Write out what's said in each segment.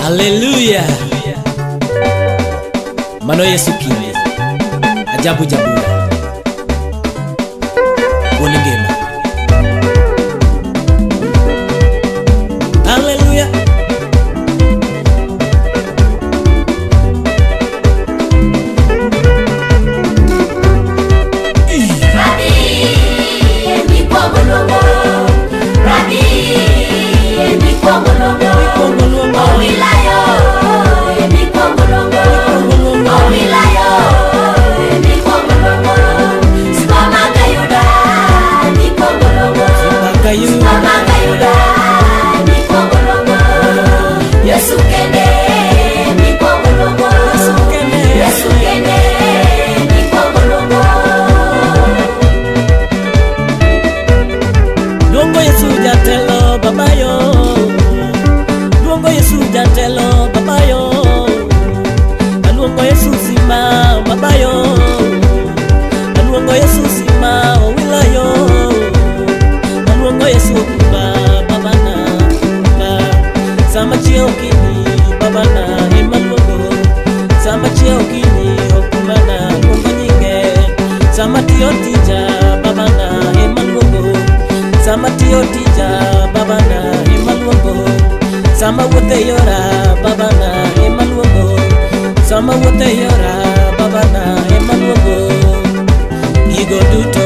Haleluya! Mano Yesu kile ajabu jabula Duongo Yesu jatelo babayo Duongo Yesu jatelo babayo Aluongo Yesu sima babayo Aluongo Yesu sima wilayo Aluongo Yesu kuba babana Sama chio kini babana ima luongo Sama chio kini okumana Kumbanyike Sama tiyoti sama tiyo tija babana emaluongo sama wuothe yora babana emaluongo sama wuothe yora babana emaluongo gigo duto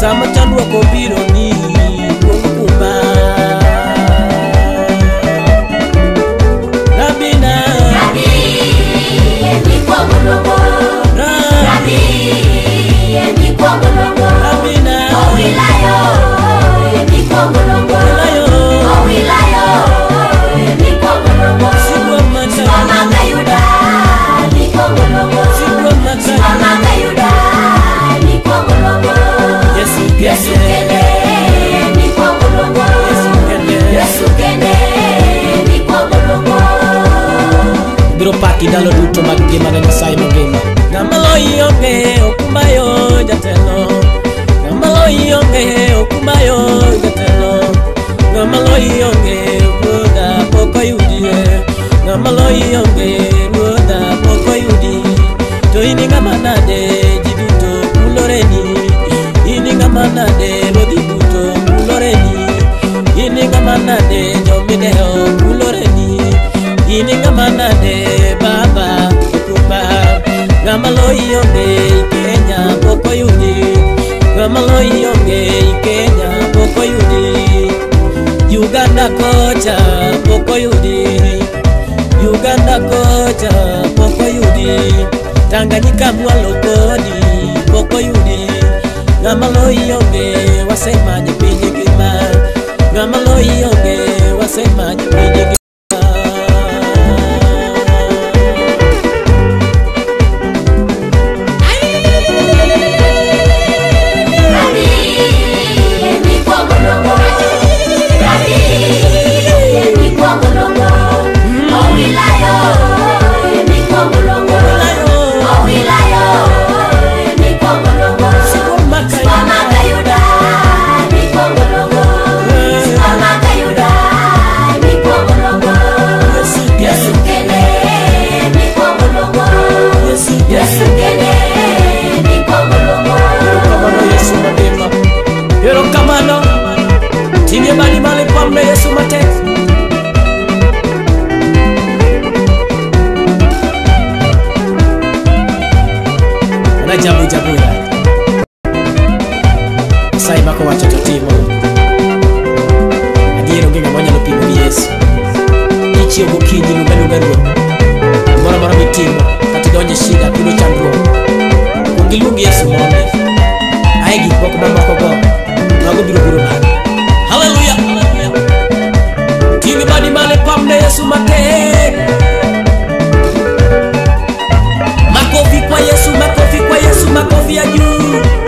sama chandruok obiro ni kidalo duto mag ngima na nyasaye mangima ng'ama loyi onge okumayo jatelo ngamalo loyi onge okumayo jatelo ngamalo loyi onge ruodha pok oyudie ng'ama loyi onge ruodha to ini ngamana de ji duto kuloreni ini ng'ama lodi buto duto kuloreni ini ngamana de jomideo kuloreni ini ngamana de Kamaloi onge Kenya poko yudi Uganda kocha poko yudi Uganda kocha poko yudi Tanganyika mwalo kodi poko yudi Kamaloi onge wasema nyipinye sio bukiji lumbeni uberwe Mora mora mitima Katika onye shida kilo cha nguo Kungilungi yesu mwone aegi kwa kubamba kwa kwa Mago buru bani male pamne yesu mate Makofi kwa yesu makofi kwa yesu makofi ya juu